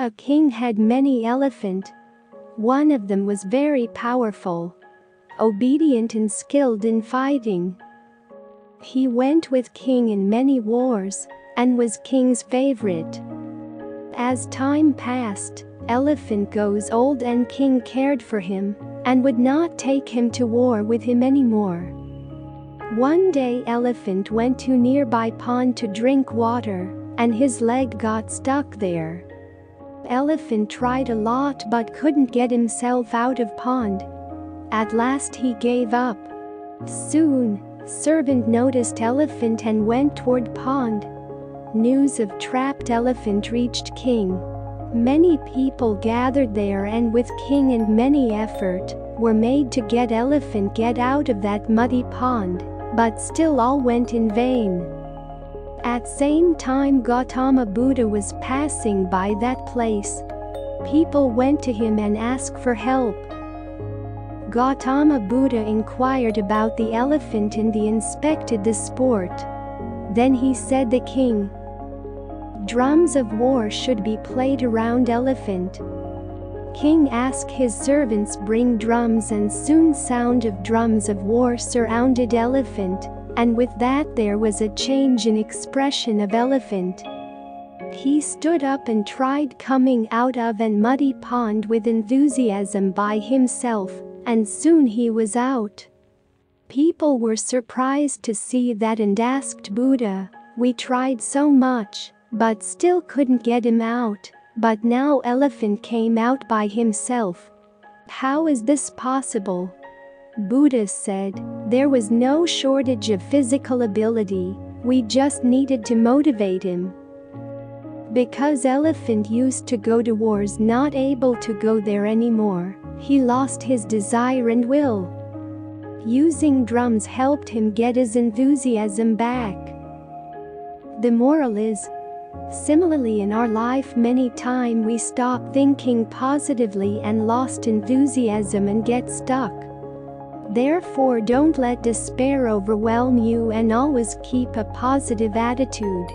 A king had many elephant. One of them was very powerful, obedient and skilled in fighting. He went with king in many wars and was king's favorite. As time passed, elephant goes old and king cared for him and would not take him to war with him anymore. One day elephant went to nearby pond to drink water and his leg got stuck there. Elephant tried a lot but couldn't get himself out of pond. At last he gave up. Soon, servant noticed elephant and went toward pond. News of trapped elephant reached king. Many people gathered there and with king and many effort were made to get elephant get out of that muddy pond, but still all went in vain. At same time Gautama Buddha was passing by that place. People went to him and asked for help. Gautama Buddha inquired about the elephant and the inspected the sport. Then he said the king, Drums of war should be played around elephant. King asked his servants bring drums and soon sound of drums of war surrounded elephant and with that there was a change in expression of elephant. He stood up and tried coming out of an muddy pond with enthusiasm by himself, and soon he was out. People were surprised to see that and asked Buddha, we tried so much, but still couldn't get him out, but now elephant came out by himself. How is this possible? Buddha said, there was no shortage of physical ability, we just needed to motivate him. Because elephant used to go to wars not able to go there anymore, he lost his desire and will. Using drums helped him get his enthusiasm back. The moral is, Similarly in our life many time we stop thinking positively and lost enthusiasm and get stuck. Therefore don't let despair overwhelm you and always keep a positive attitude.